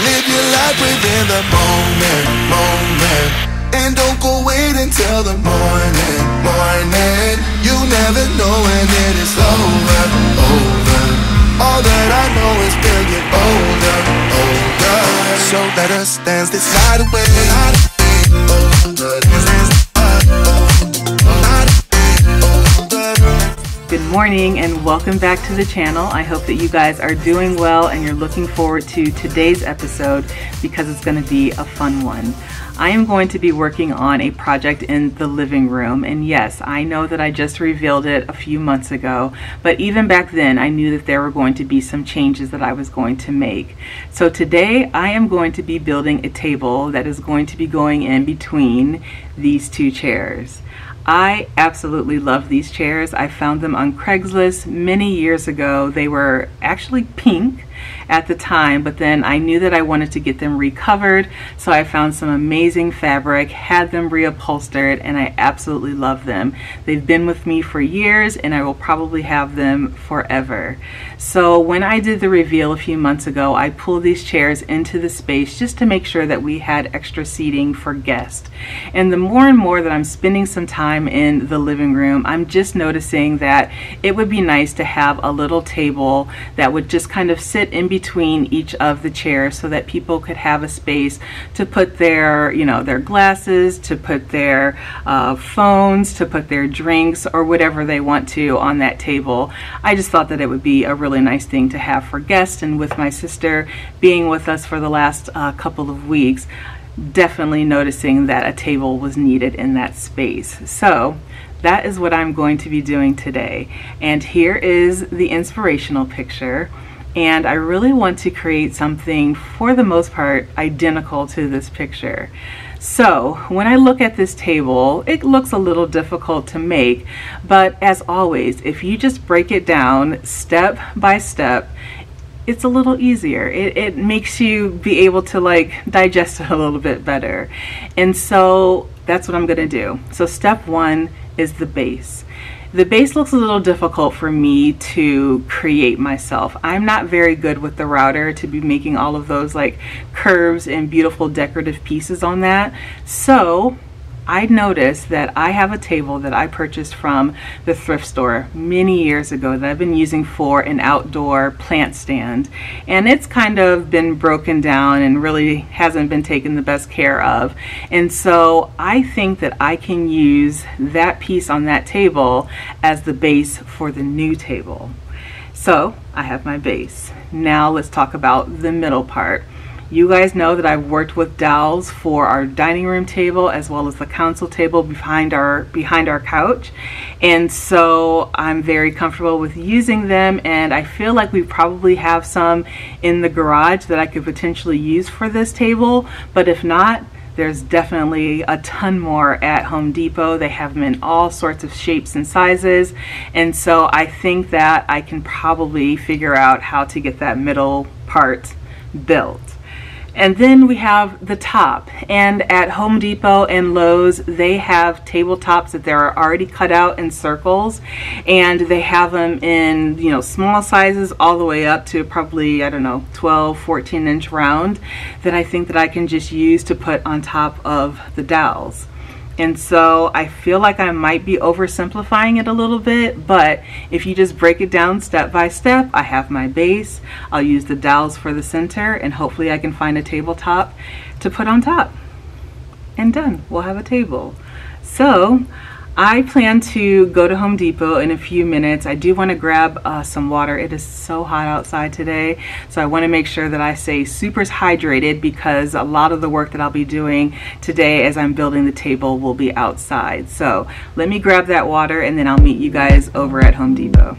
Live your life within the moment, moment. And don't go wait until the morning, morning. You never know when it is over, over. All that I know is we'll get older, older. So let us dance this night away. Older, Good morning and welcome back to the channel. I hope that you guys are doing well and you're looking forward to today's episode because it's going to be a fun one. I am going to be working on a project in the living room and yes, I know that I just revealed it a few months ago, but even back then I knew that there were going to be some changes that I was going to make. So today I am going to be building a table that is going to be going in between these two chairs. I absolutely love these chairs. I found them on Craigslist many years ago. They were actually pink at the time, but then I knew that I wanted to get them recovered, so I found some amazing fabric, had them reupholstered, and I absolutely love them. They've been with me for years, and I will probably have them forever. So when I did the reveal a few months ago, I pulled these chairs into the space just to make sure that we had extra seating for guests. And the more and more that I'm spending some time in the living room, I'm just noticing that it would be nice to have a little table that would just kind of sit in between each of the chairs so that people could have a space to put their, you know, their glasses, to put their uh, phones, to put their drinks or whatever they want to on that table. I just thought that it would be a really nice thing to have for guests and with my sister being with us for the last uh, couple of weeks definitely noticing that a table was needed in that space. So that is what I'm going to be doing today. And here is the inspirational picture and I really want to create something for the most part identical to this picture. So when I look at this table, it looks a little difficult to make, but as always, if you just break it down step by step, it's a little easier. It, it makes you be able to like digest it a little bit better. And so that's what I'm gonna do. So step one is the base. The base looks a little difficult for me to create myself. I'm not very good with the router to be making all of those like curves and beautiful decorative pieces on that. So I noticed that I have a table that I purchased from the thrift store many years ago that I've been using for an outdoor plant stand. And it's kind of been broken down and really hasn't been taken the best care of. And so I think that I can use that piece on that table as the base for the new table. So I have my base. Now let's talk about the middle part. You guys know that I've worked with dowels for our dining room table as well as the console table behind our behind our couch. And so I'm very comfortable with using them and I feel like we probably have some in the garage that I could potentially use for this table. But if not, there's definitely a ton more at Home Depot. They have them in all sorts of shapes and sizes. And so I think that I can probably figure out how to get that middle part built. And then we have the top. And at Home Depot and Lowe's, they have tabletops that they're already cut out in circles. And they have them in, you know, small sizes all the way up to probably, I don't know, 12, 14 inch round that I think that I can just use to put on top of the dowels. And so I feel like I might be oversimplifying it a little bit, but if you just break it down step by step, I have my base, I'll use the dowels for the center, and hopefully I can find a tabletop to put on top. And done, we'll have a table. So I plan to go to Home Depot in a few minutes. I do want to grab uh, some water. It is so hot outside today, so I want to make sure that I stay super hydrated because a lot of the work that I'll be doing today as I'm building the table will be outside. So let me grab that water and then I'll meet you guys over at Home Depot.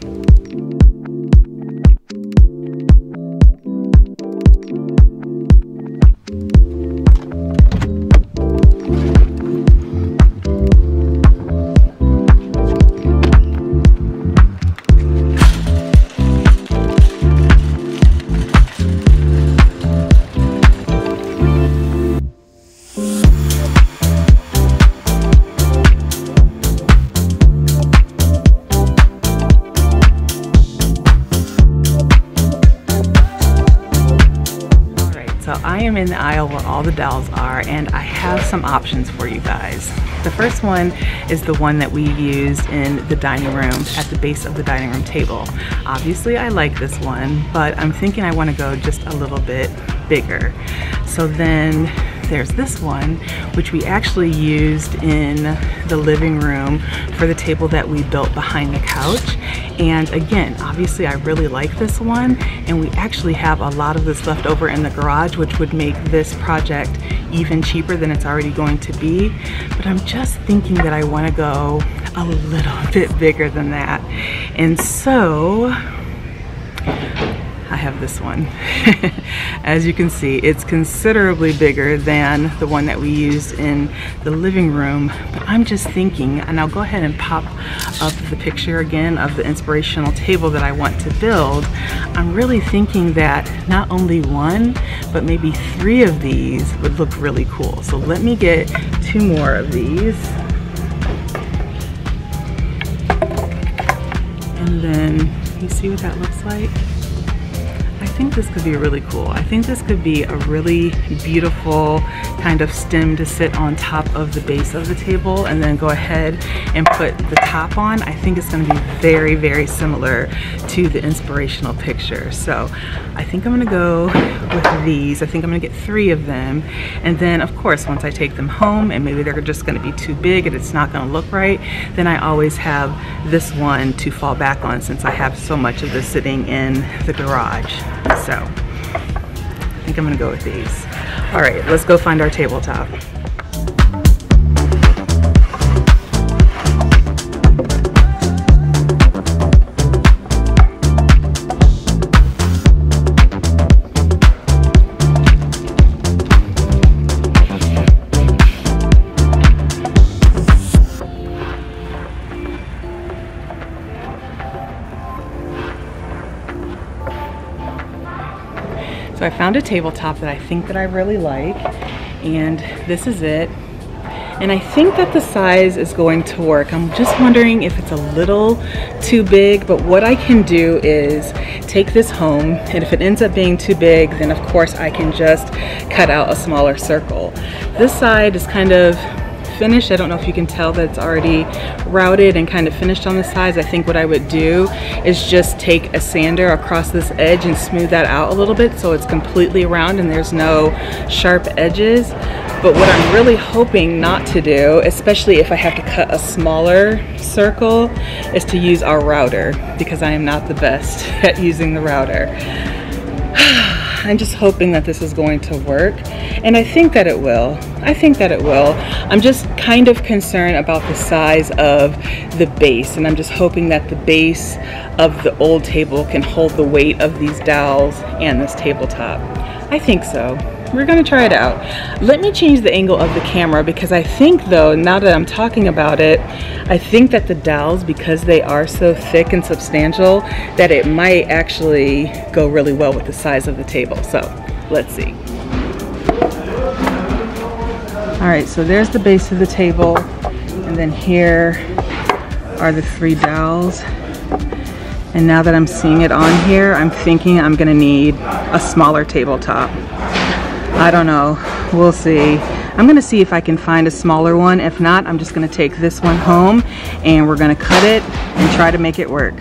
All the dowels are and I have some options for you guys. The first one is the one that we used in the dining room at the base of the dining room table. Obviously I like this one, but I'm thinking I wanna go just a little bit bigger. So then there's this one, which we actually used in the living room for the table that we built behind the couch. And again, obviously I really like this one and we actually have a lot of this left over in the garage, which would make this project even cheaper than it's already going to be. But I'm just thinking that I wanna go a little bit bigger than that. And so have this one. As you can see, it's considerably bigger than the one that we used in the living room. But I'm just thinking, and I'll go ahead and pop up the picture again of the inspirational table that I want to build. I'm really thinking that not only one, but maybe three of these would look really cool. So let me get two more of these. And then you see what that looks like? Think this could be really cool. I think this could be a really beautiful kind of stem to sit on top of the base of the table and then go ahead and put the top on. I think it's gonna be very, very similar to the inspirational picture. So I think I'm gonna go with these. I think I'm gonna get three of them. And then of course, once I take them home and maybe they're just gonna be too big and it's not gonna look right, then I always have this one to fall back on since I have so much of this sitting in the garage. So I think I'm gonna go with these. All right, let's go find our tabletop. So I found a tabletop that I think that I really like and this is it. And I think that the size is going to work. I'm just wondering if it's a little too big, but what I can do is take this home and if it ends up being too big, then of course I can just cut out a smaller circle. This side is kind of finished. I don't know if you can tell that it's already routed and kind of finished on the sides. I think what I would do is just take a sander across this edge and smooth that out a little bit so it's completely round and there's no sharp edges. But what I'm really hoping not to do, especially if I have to cut a smaller circle, is to use our router because I am not the best at using the router. I'm just hoping that this is going to work. And I think that it will. I think that it will. I'm just kind of concerned about the size of the base. And I'm just hoping that the base of the old table can hold the weight of these dowels and this tabletop. I think so we're gonna try it out. Let me change the angle of the camera because I think though, now that I'm talking about it, I think that the dowels, because they are so thick and substantial, that it might actually go really well with the size of the table. So let's see. All right, so there's the base of the table. And then here are the three dowels. And now that I'm seeing it on here, I'm thinking I'm gonna need a smaller tabletop. I don't know. We'll see. I'm gonna see if I can find a smaller one. If not, I'm just gonna take this one home and we're gonna cut it and try to make it work.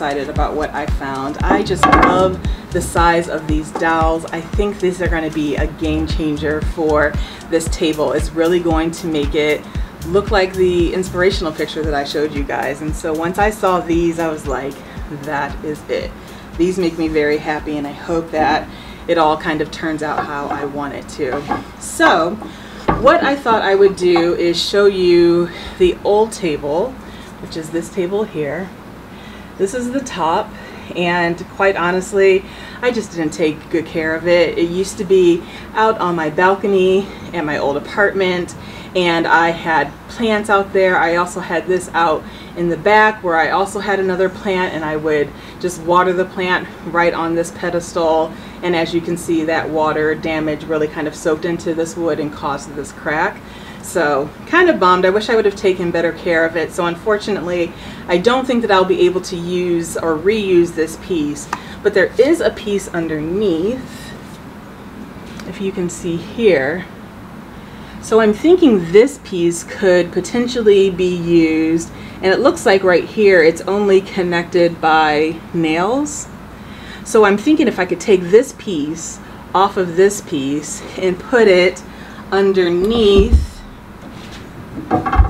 Excited about what I found. I just love the size of these dowels. I think these are gonna be a game changer for this table. It's really going to make it look like the inspirational picture that I showed you guys. And so once I saw these, I was like, that is it. these make me very happy and I hope that it all kind of turns out how I want it to. So what I thought I would do is show you the old table, which is this table here. This is the top and quite honestly, I just didn't take good care of it. It used to be out on my balcony at my old apartment and I had plants out there. I also had this out in the back where I also had another plant and I would just water the plant right on this pedestal and as you can see that water damage really kind of soaked into this wood and caused this crack. So kind of bummed. I wish I would have taken better care of it. So unfortunately, I don't think that I'll be able to use or reuse this piece. But there is a piece underneath, if you can see here. So I'm thinking this piece could potentially be used, and it looks like right here it's only connected by nails. So I'm thinking if I could take this piece off of this piece and put it underneath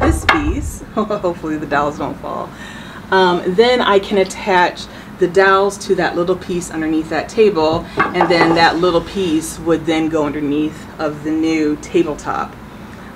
this piece, hopefully the dowels don't fall, um, then I can attach the dowels to that little piece underneath that table and then that little piece would then go underneath of the new tabletop.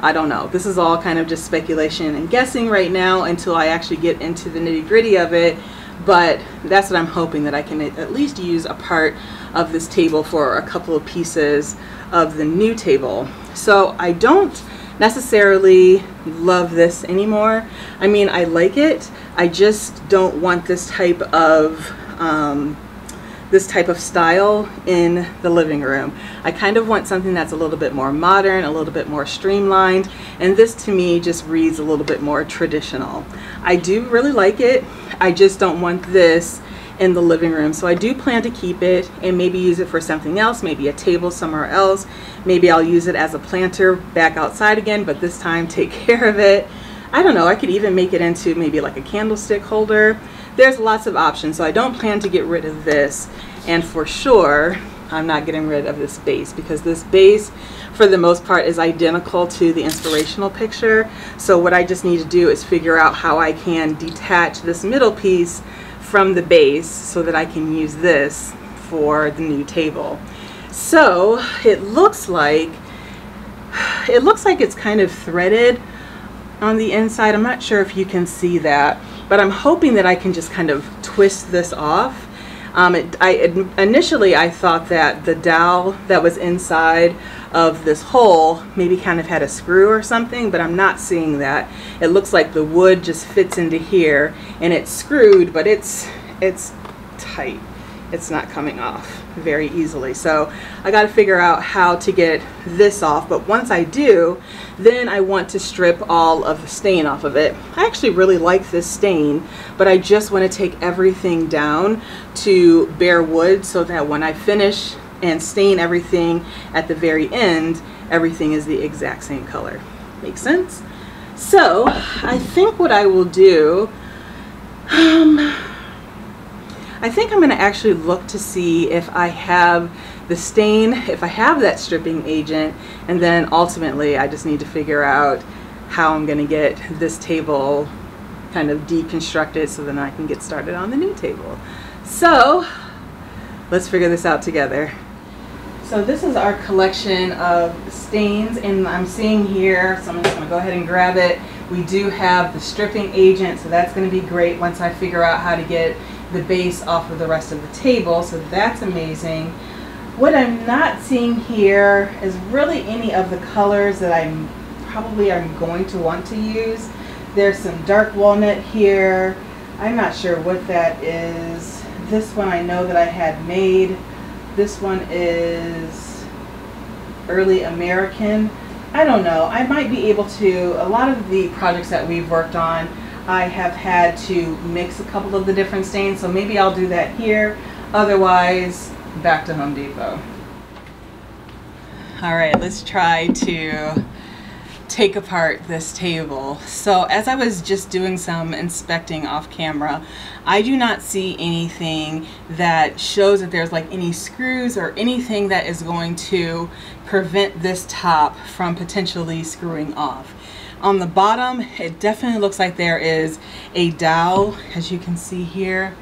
I don't know. This is all kind of just speculation and guessing right now until I actually get into the nitty gritty of it. But that's what I'm hoping that I can at least use a part of this table for a couple of pieces of the new table. So I don't necessarily love this anymore. I mean, I like it. I just don't want this type of um, this type of style in the living room. I kind of want something that's a little bit more modern, a little bit more streamlined, and this to me just reads a little bit more traditional. I do really like it. I just don't want this in the living room. So I do plan to keep it and maybe use it for something else, maybe a table somewhere else. Maybe I'll use it as a planter back outside again, but this time take care of it. I don't know, I could even make it into maybe like a candlestick holder. There's lots of options, so I don't plan to get rid of this. And for sure, I'm not getting rid of this base because this base for the most part is identical to the inspirational picture. So what I just need to do is figure out how I can detach this middle piece from the base so that I can use this for the new table. So it looks like it looks like it's kind of threaded on the inside. I'm not sure if you can see that, but I'm hoping that I can just kind of twist this off. Um, it, I, it, initially I thought that the dowel that was inside of this hole maybe kind of had a screw or something, but I'm not seeing that. It looks like the wood just fits into here and it's screwed, but it's, it's tight. It's not coming off very easily. So I got to figure out how to get this off. But once I do, then I want to strip all of the stain off of it. I actually really like this stain, but I just want to take everything down to bare wood so that when I finish and stain everything at the very end, everything is the exact same color. Makes sense? So I think what I will do, um, I think I'm going to actually look to see if I have the stain, if I have that stripping agent, and then ultimately I just need to figure out how I'm going to get this table kind of deconstructed so then I can get started on the new table. So let's figure this out together. So this is our collection of stains and I'm seeing here, so I'm just to go ahead and grab it. We do have the stripping agent, so that's to be great once I figure out how to get the base off of the rest of the table, so that's amazing. What I'm not seeing here is really any of the colors that I'm probably am going to want to use. There's some dark walnut here. I'm not sure what that is. This one I know that I had made. This one is early American. I don't know. I might be able to, a lot of the projects that we've worked on, I have had to mix a couple of the different stains, so maybe I'll do that here. Otherwise, back to Home Depot. All right, let's try to take apart this table. So as I was just doing some inspecting off camera, I do not see anything that shows that there's like any screws or anything that is going to prevent this top from potentially screwing off. On the bottom, it definitely looks like there is a dowel, as you can see here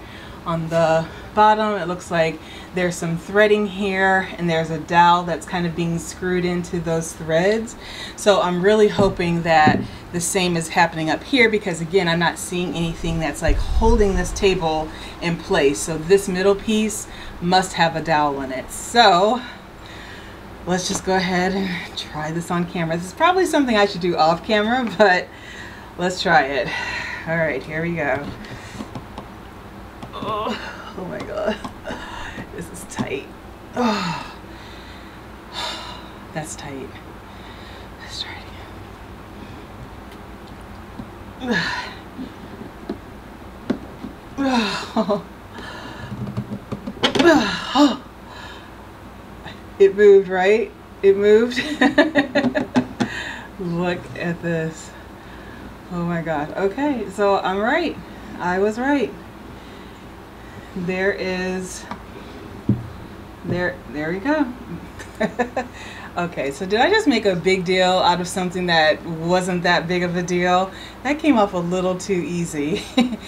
on the bottom. It looks like there's some threading here and there's a dowel that's kind of being screwed into those threads. So I'm really hoping that the same is happening up here because again, I'm not seeing anything that's like holding this table in place. So this middle piece must have a dowel in it. So let's just go ahead and try this on camera. This is probably something I should do off camera, but let's try it. All right, here we go. Oh, oh my God. Oh, that's tight. Let's try it again. It moved, right? It moved. Look at this. Oh my God. Okay, so I'm right. I was right. There is, there, there you go. okay, so did I just make a big deal out of something that wasn't that big of a deal? That came off a little too easy.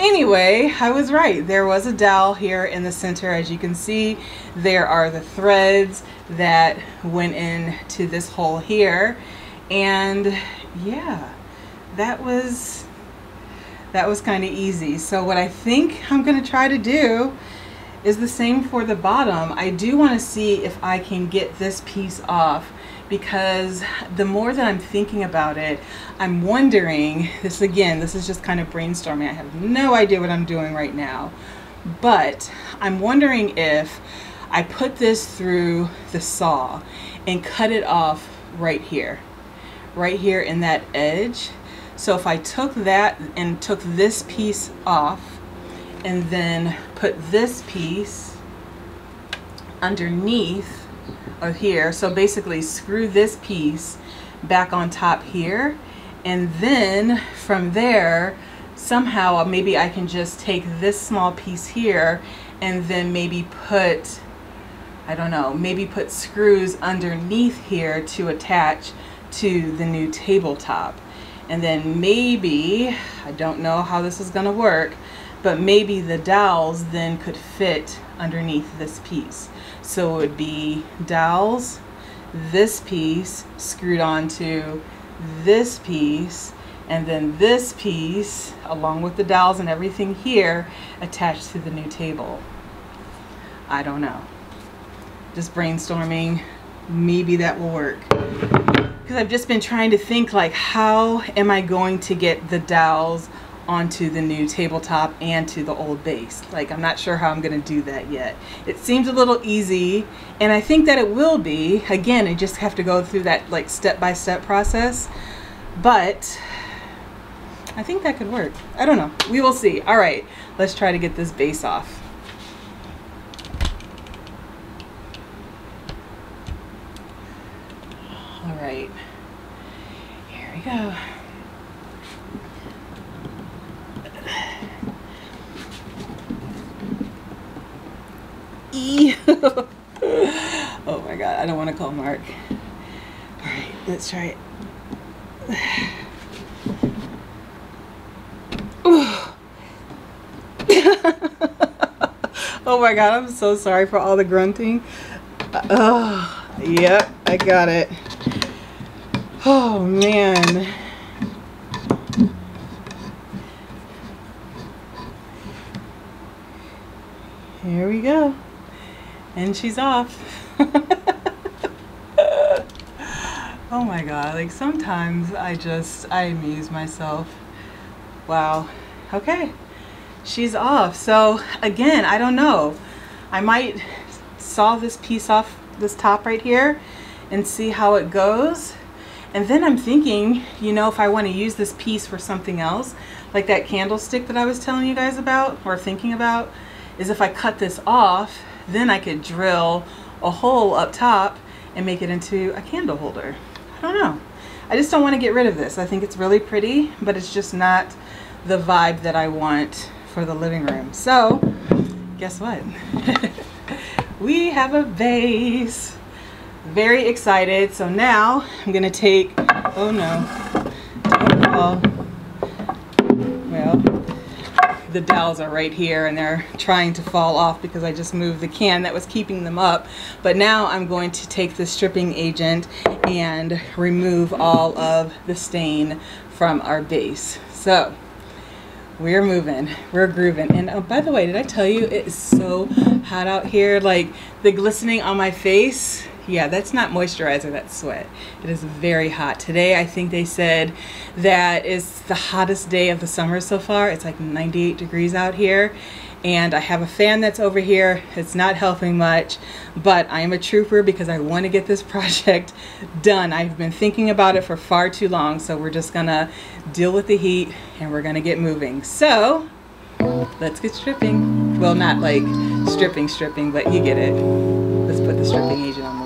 Anyway, I was right. There was a dowel here in the center. As you can see, there are the threads that went into this hole here. And yeah, that was that was kind of easy. So what I think I'm going to try to do is the same for the bottom. I do want to see if I can get this piece off because the more that I'm thinking about it, I'm wondering, this again, this is just kind of brainstorming. I have no idea what I'm doing right now, but I'm wondering if I put this through the saw and cut it off right here, right here in that edge. So if I took that and took this piece off and then put this piece underneath of here. So basically screw this piece back on top here. And then from there, somehow maybe I can just take this small piece here and then maybe put, I don't know, maybe put screws underneath here to attach to the new tabletop. And then maybe, I don't know how this is gonna work, but maybe the dowels then could fit underneath this piece. So it would be dowels, this piece screwed onto this piece, and then this piece, along with the dowels and everything here, attached to the new table. I don't know. Just brainstorming. Maybe that will work. Because I've just been trying to think like, how am I going to get the dowels onto the new tabletop and to the old base. Like I'm not sure how I'm going to do that yet. It seems a little easy and I think that it will be. Again, I just have to go through that like step-by-step -step process. But I think that could work. I don't know. We will see. All right, let's try to get this base off. All right, here we go. Oh my god, I don't want to call Mark. Alright, let's try it. oh my god, I'm so sorry for all the grunting. Oh, yep, I got it. Oh man. Here we go and she's off. oh my god, like sometimes I just, I amuse myself. Wow. Okay, she's off. So again, I don't know. I might saw this piece off this top right here and see how it goes. And then I'm thinking, you know, if I want to use this piece for something else, like that candlestick that I was telling you guys about or thinking about, is if I cut this off then I could drill a hole up top and make it into a candle holder. I don't know. I just don't want to get rid of this. I think it's really pretty, but it's just not the vibe that I want for the living room. So, guess what? we have a vase. Very excited. So now I'm going to take, oh no, the dowels are right here and they're trying to fall off because I just moved the can that was keeping them up. But now I'm going to take the stripping agent and remove all of the stain from our base. So we're moving, we're grooving. And oh, by the way, did I tell you it is so hot out here? Like the glistening on my face, yeah, that's not moisturizer, that's sweat. It is very hot. Today, I think they said that is the hottest day of the summer so far. It's like 98 degrees out here. And I have a fan that's over here. It's not helping much, but I am a trooper because I want to get this project done. I've been thinking about it for far too long, so we're just gonna deal with the heat and we're gonna get moving. So, let's get stripping. Well, not like stripping, stripping, but you get it. Let's put the stripping agent on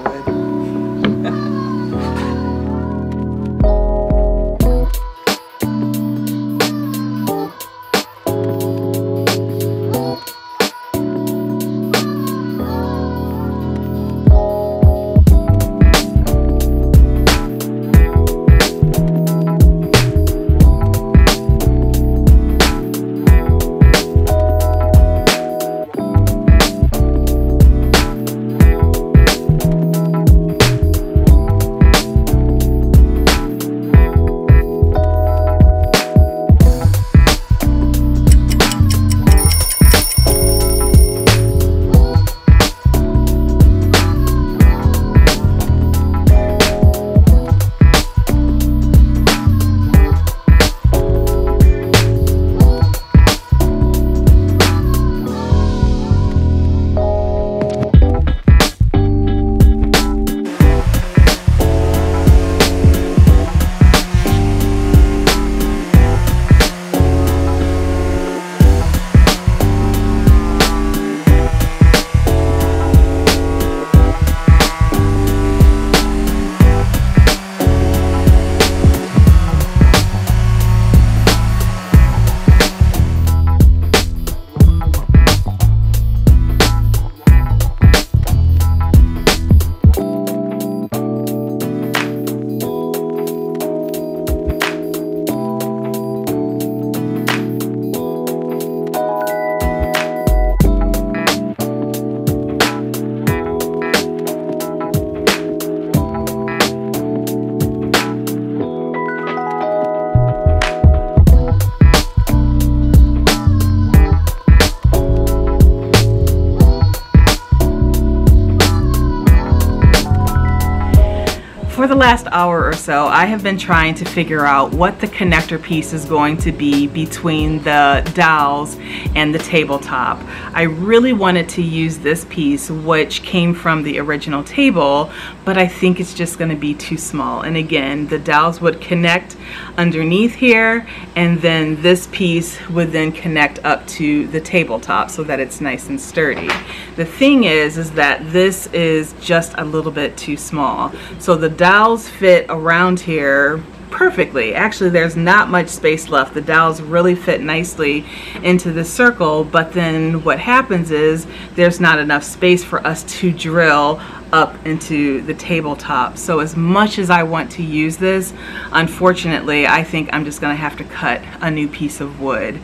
so, I have been trying to figure out what the connector piece is going to be between the dowels and the tabletop. I really wanted to use this piece, which came from the original table, but I think it's just gonna be too small. And again, the dowels would connect underneath here, and then this piece would then connect up to the tabletop so that it's nice and sturdy. The thing is, is that this is just a little bit too small. So the dowels fit around here perfectly. Actually, there's not much space left. The dowels really fit nicely into the circle, but then what happens is there's not enough space for us to drill up into the tabletop. So as much as I want to use this, unfortunately, I think I'm just gonna have to cut a new piece of wood.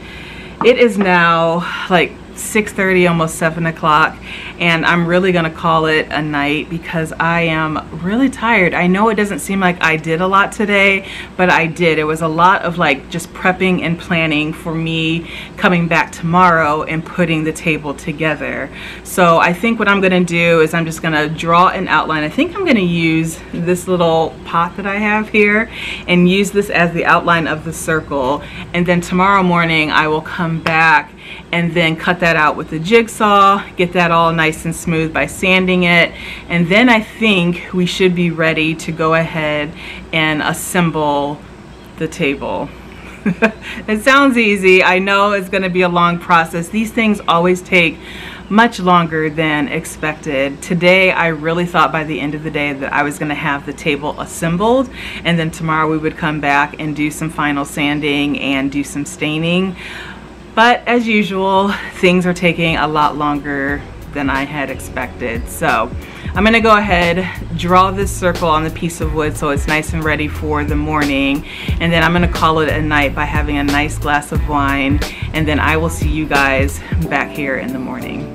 It is now like 6.30, almost 7 o'clock, and I'm really gonna call it a night because I am really tired. I know it doesn't seem like I did a lot today, but I did. It was a lot of like just prepping and planning for me coming back tomorrow and putting the table together. So I think what I'm gonna do is I'm just gonna draw an outline. I think I'm gonna use this little pot that I have here and use this as the outline of the circle. And then tomorrow morning I will come back and then cut that out with the jigsaw, get that all nice and smooth by sanding it. And then I think we should be ready to go ahead and assemble the table. it sounds easy. I know it's gonna be a long process. These things always take much longer than expected. Today, I really thought by the end of the day that I was gonna have the table assembled and then tomorrow we would come back and do some final sanding and do some staining. But as usual, things are taking a lot longer than I had expected. So I'm gonna go ahead, draw this circle on the piece of wood so it's nice and ready for the morning. And then I'm gonna call it a night by having a nice glass of wine. And then I will see you guys back here in the morning.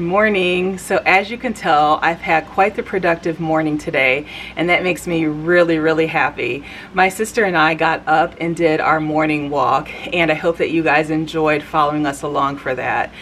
Morning. So as you can tell, I've had quite the productive morning today, and that makes me really, really happy. My sister and I got up and did our morning walk, and I hope that you guys enjoyed following us along for that.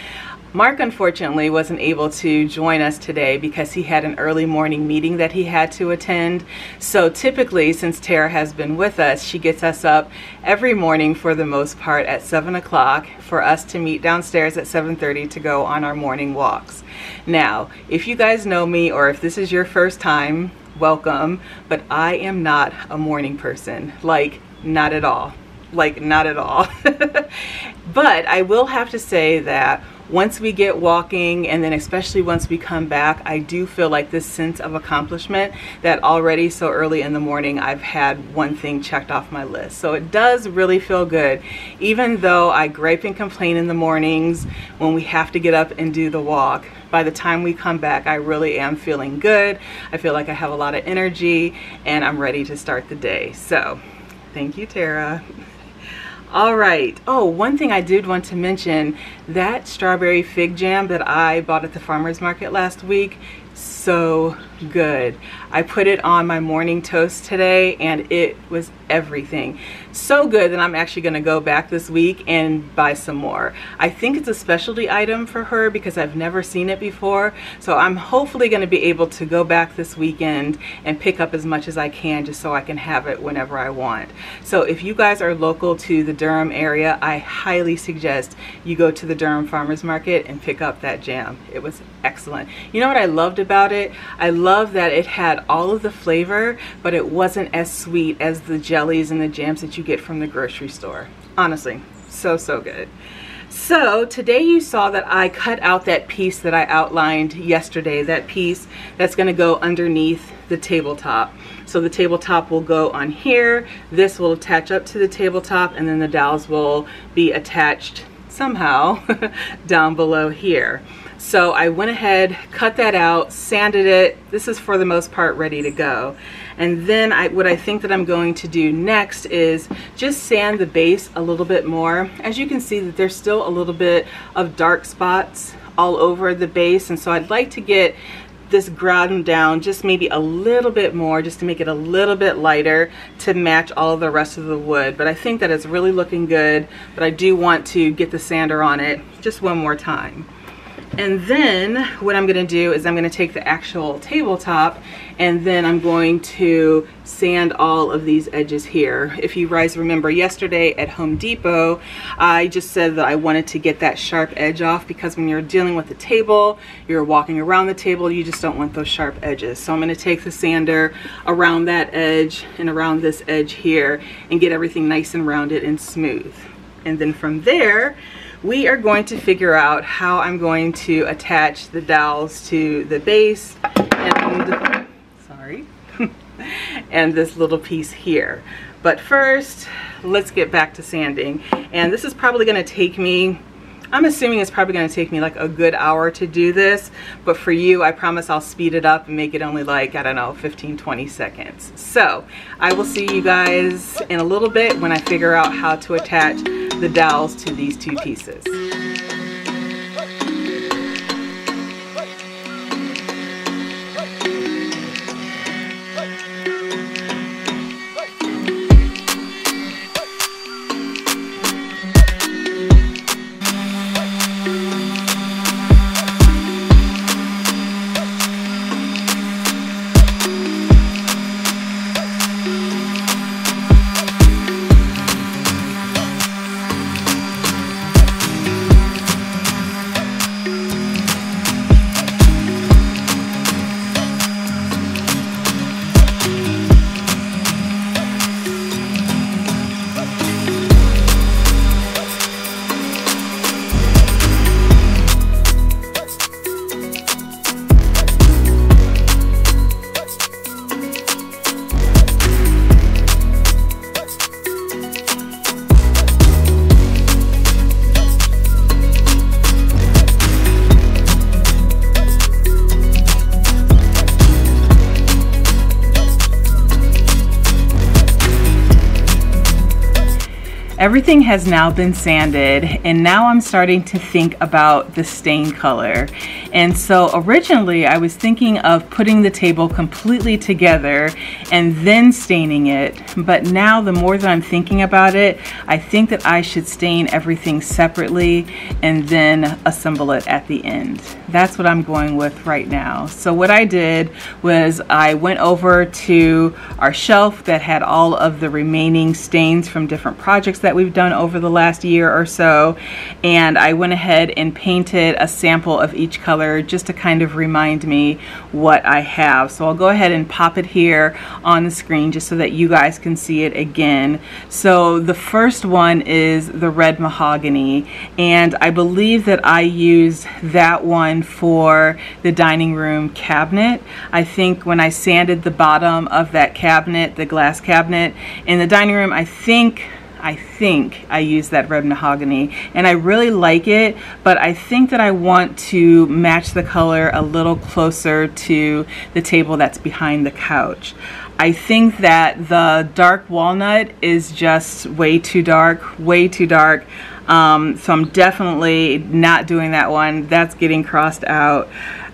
Mark unfortunately wasn't able to join us today because he had an early morning meeting that he had to attend. So typically, since Tara has been with us, she gets us up every morning for the most part at 7 o'clock for us to meet downstairs at 7.30 to go on our morning walks. Now, if you guys know me or if this is your first time, welcome, but I am not a morning person. Like, not at all. Like, not at all. but I will have to say that once we get walking and then especially once we come back I do feel like this sense of accomplishment that already so early in the morning I've had one thing checked off my list. So it does really feel good. Even though I gripe and complain in the mornings when we have to get up and do the walk by the time we come back I really am feeling good. I feel like I have a lot of energy and I'm ready to start the day. So thank you Tara all right. Oh, one thing I did want to mention, that strawberry fig jam that I bought at the farmer's market last week, so good. I put it on my morning toast today and it was everything. So good that I'm actually gonna go back this week and buy some more. I think it's a specialty item for her because I've never seen it before. So I'm hopefully gonna be able to go back this weekend and pick up as much as I can just so I can have it whenever I want. So if you guys are local to the Durham area, I highly suggest you go to the Durham Farmers Market and pick up that jam. It was excellent. You know what I loved about it? I love that it had all of the flavor, but it wasn't as sweet as the jellies and the jams that you get from the grocery store. Honestly, so, so good. So today you saw that I cut out that piece that I outlined yesterday, that piece that's gonna go underneath the tabletop. So the tabletop will go on here, this will attach up to the tabletop, and then the dowels will be attached somehow down below here. So I went ahead, cut that out, sanded it. This is for the most part ready to go. And then I, what I think that I'm going to do next is just sand the base a little bit more. As you can see that there's still a little bit of dark spots all over the base. And so I'd like to get this ground down just maybe a little bit more just to make it a little bit lighter to match all the rest of the wood but I think that it's really looking good but I do want to get the sander on it just one more time and then what I'm gonna do is I'm gonna take the actual tabletop and then I'm going to sand all of these edges here. If you guys remember yesterday at Home Depot, I just said that I wanted to get that sharp edge off because when you're dealing with the table, you're walking around the table, you just don't want those sharp edges. So I'm gonna take the sander around that edge and around this edge here and get everything nice and rounded and smooth. And then from there, we are going to figure out how I'm going to attach the dowels to the base and, sorry, and this little piece here. But first, let's get back to sanding. And this is probably gonna take me I'm assuming it's probably gonna take me like a good hour to do this, but for you, I promise I'll speed it up and make it only like, I don't know, 15, 20 seconds. So I will see you guys in a little bit when I figure out how to attach the dowels to these two pieces. Everything has now been sanded and now I'm starting to think about the stain color. And so originally I was thinking of putting the table completely together and then staining it. But now the more that I'm thinking about it, I think that I should stain everything separately and then assemble it at the end. That's what I'm going with right now. So what I did was I went over to our shelf that had all of the remaining stains from different projects that we've done over the last year or so. And I went ahead and painted a sample of each color just to kind of remind me what I have. So I'll go ahead and pop it here on the screen just so that you guys can see it again. So the first one is the red mahogany. And I believe that I used that one for the dining room cabinet. I think when I sanded the bottom of that cabinet, the glass cabinet in the dining room, I think I think I use that red mahogany and I really like it but I think that I want to match the color a little closer to the table that's behind the couch. I think that the dark walnut is just way too dark, way too dark. Um, so I'm definitely not doing that one. That's getting crossed out.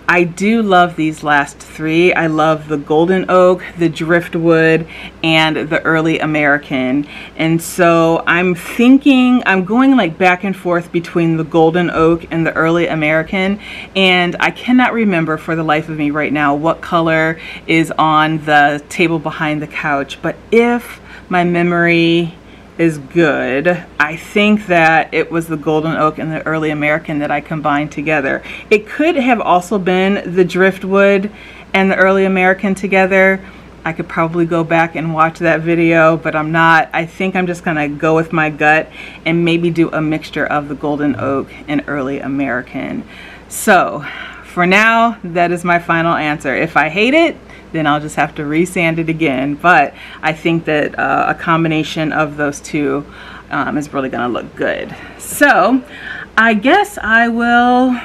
I do love these last three. I love the Golden Oak, the Driftwood, and the Early American. And so I'm thinking, I'm going like back and forth between the Golden Oak and the Early American. And I cannot remember for the life of me right now what color is on the table behind the couch. But if my memory is good. I think that it was the Golden Oak and the Early American that I combined together. It could have also been the Driftwood and the Early American together, I could probably go back and watch that video, but I'm not. I think I'm just gonna go with my gut and maybe do a mixture of the Golden Oak and Early American. So for now, that is my final answer. If I hate it, then I'll just have to resand it again. But I think that uh, a combination of those two um, is really gonna look good. So I guess I will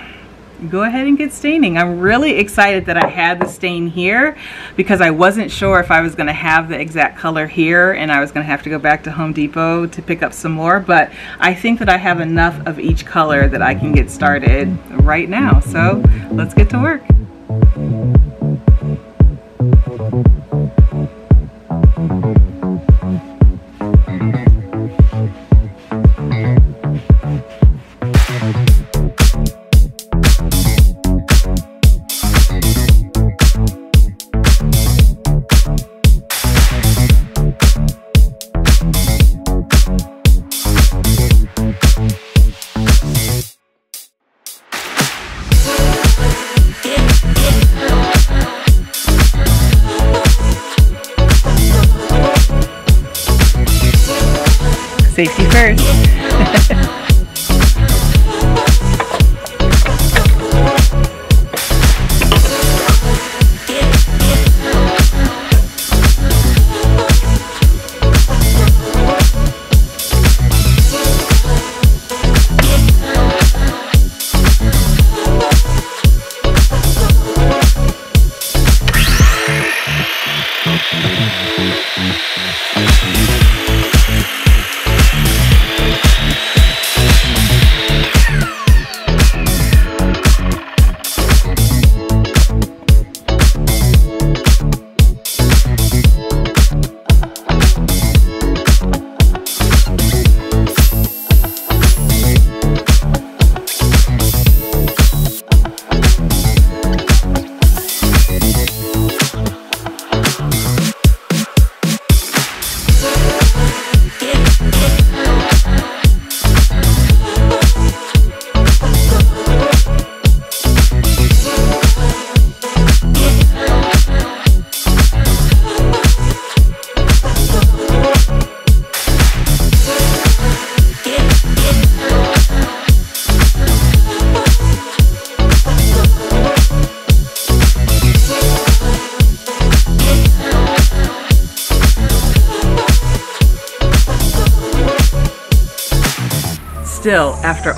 go ahead and get staining. I'm really excited that I had the stain here because I wasn't sure if I was going to have the exact color here and I was going to have to go back to Home Depot to pick up some more but I think that I have enough of each color that I can get started right now so let's get to work.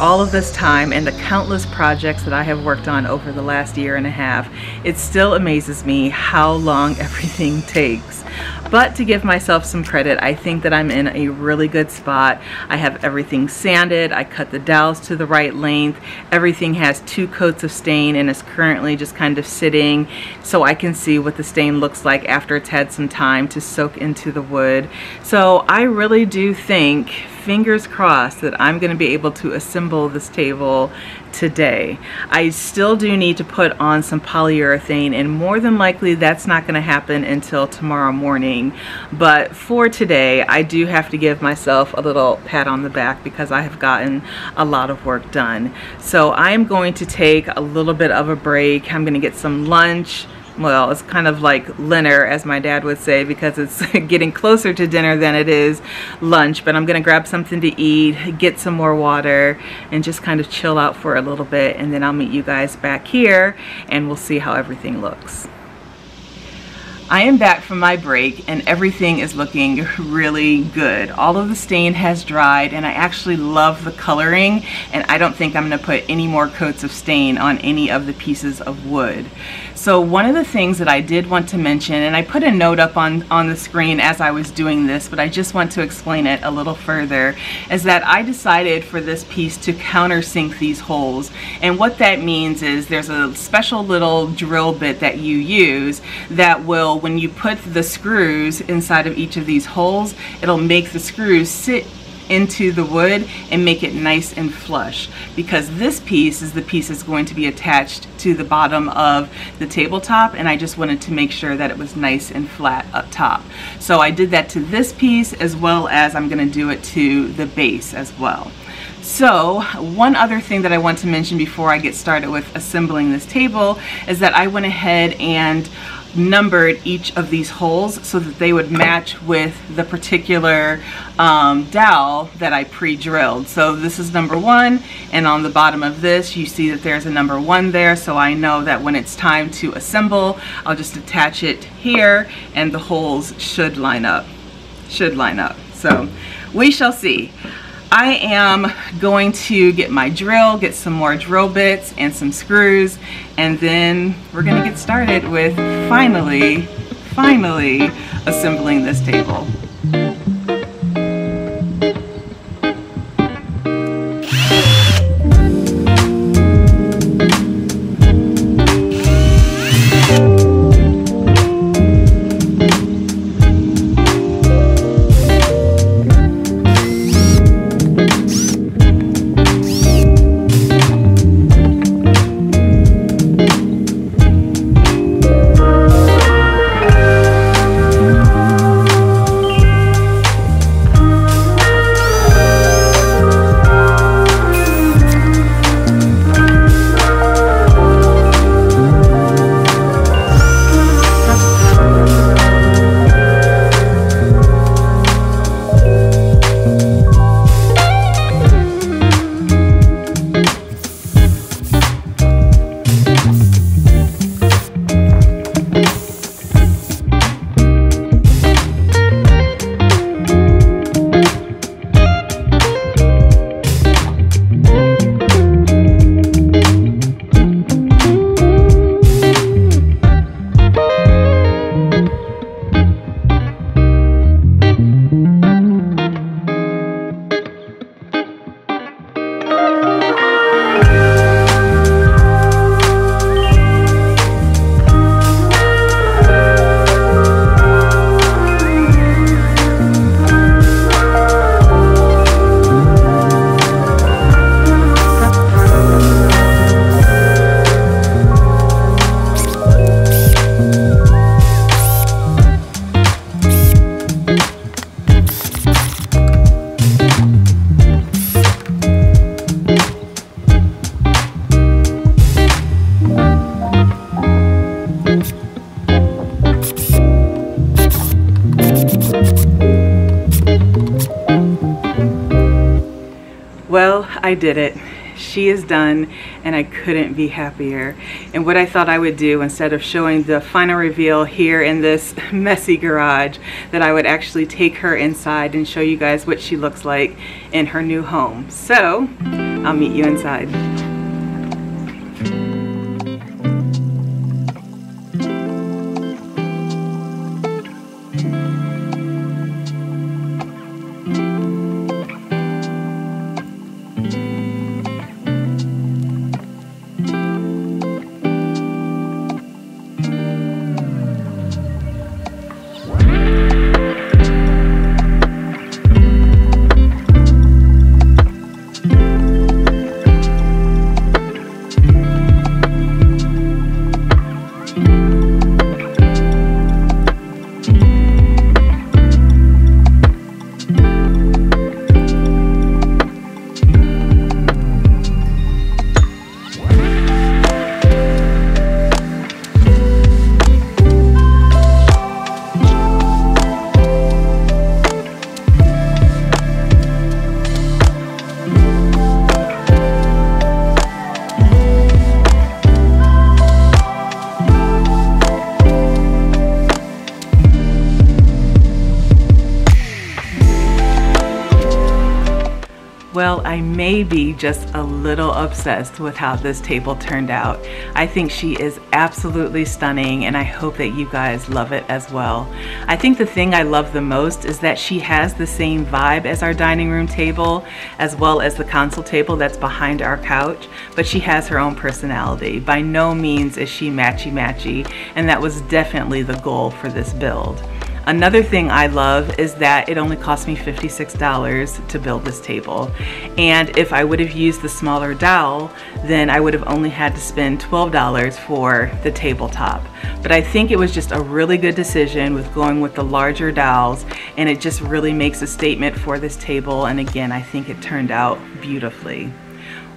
All of this time and the countless projects that I have worked on over the last year and a half, it still amazes me how long everything takes. But to give myself some credit, I think that I'm in a really good spot. I have everything sanded, I cut the dowels to the right length, everything has two coats of stain and is currently just kind of sitting so I can see what the stain looks like after it's had some time to soak into the wood. So I really do think fingers crossed that I'm going to be able to assemble this table today. I still do need to put on some polyurethane and more than likely that's not going to happen until tomorrow morning. But for today, I do have to give myself a little pat on the back because I have gotten a lot of work done. So I'm going to take a little bit of a break. I'm going to get some lunch well, it's kind of like dinner, as my dad would say, because it's getting closer to dinner than it is lunch. But I'm going to grab something to eat, get some more water, and just kind of chill out for a little bit. And then I'll meet you guys back here, and we'll see how everything looks. I am back from my break and everything is looking really good. All of the stain has dried and I actually love the coloring and I don't think I'm going to put any more coats of stain on any of the pieces of wood. So one of the things that I did want to mention, and I put a note up on, on the screen as I was doing this, but I just want to explain it a little further, is that I decided for this piece to countersink these holes. And what that means is there's a special little drill bit that you use that will, when you put the screws inside of each of these holes, it'll make the screws sit into the wood and make it nice and flush because this piece is the piece that's going to be attached to the bottom of the tabletop and I just wanted to make sure that it was nice and flat up top. So I did that to this piece as well as I'm going to do it to the base as well. So one other thing that I want to mention before I get started with assembling this table is that I went ahead and numbered each of these holes so that they would match with the particular um, dowel that I pre-drilled. So this is number one and on the bottom of this you see that there's a number one there so I know that when it's time to assemble I'll just attach it here and the holes should line up. Should line up. So we shall see. I am going to get my drill, get some more drill bits and some screws, and then we're gonna get started with finally, finally assembling this table. I did it. She is done and I couldn't be happier. And what I thought I would do instead of showing the final reveal here in this messy garage, that I would actually take her inside and show you guys what she looks like in her new home. So, I'll meet you inside. I may be just a little obsessed with how this table turned out. I think she is absolutely stunning and I hope that you guys love it as well. I think the thing I love the most is that she has the same vibe as our dining room table as well as the console table that's behind our couch, but she has her own personality. By no means is she matchy-matchy and that was definitely the goal for this build. Another thing I love is that it only cost me $56 to build this table. And if I would have used the smaller dowel, then I would have only had to spend $12 for the tabletop. But I think it was just a really good decision with going with the larger dowels and it just really makes a statement for this table. And again, I think it turned out beautifully.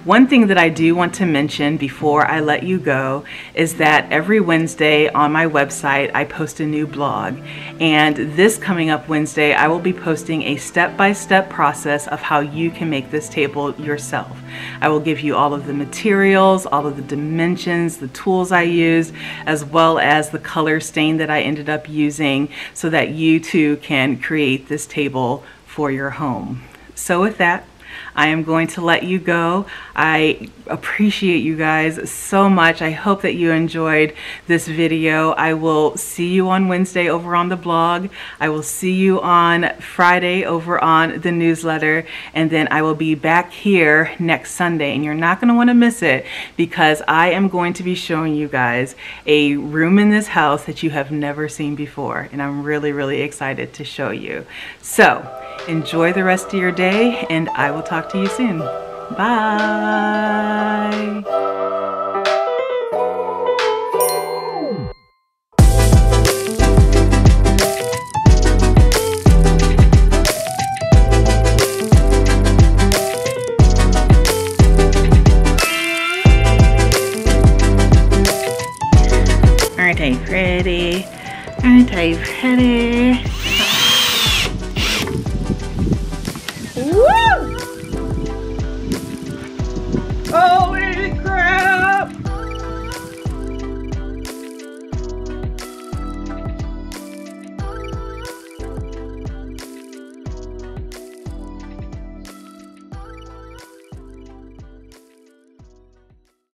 One thing that I do want to mention before I let you go is that every Wednesday on my website I post a new blog. And this coming up Wednesday, I will be posting a step by step process of how you can make this table yourself. I will give you all of the materials, all of the dimensions, the tools I used, as well as the color stain that I ended up using so that you too can create this table for your home. So with that, I am going to let you go. I appreciate you guys so much. I hope that you enjoyed this video. I will see you on Wednesday over on the blog. I will see you on Friday over on the newsletter. And then I will be back here next Sunday. And you're not going to want to miss it because I am going to be showing you guys a room in this house that you have never seen before. And I'm really, really excited to show you. So enjoy the rest of your day and I will talk to you soon. Bye. Aren't I pretty? Aren't I pretty?